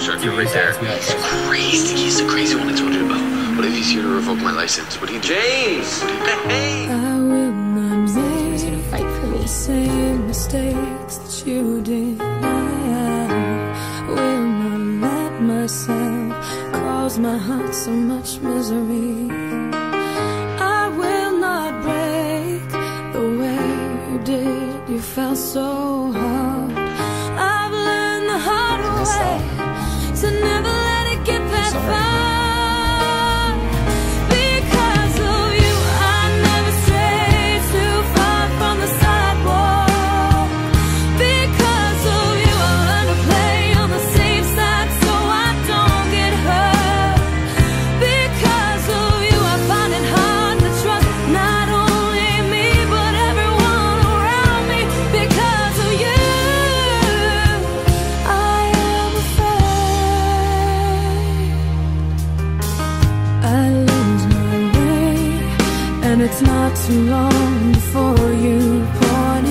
Sharky right there. He's crazy. He's the crazy one I told you about. What if he's here to revoke my license? What do you do? James! Hey! I will not make fight for me. same mistakes that you did. I will not let myself cause my heart so much misery. I will not break the way you did. You felt so hard. I've learned the hard way to never let it get that far. And it's not too long before you point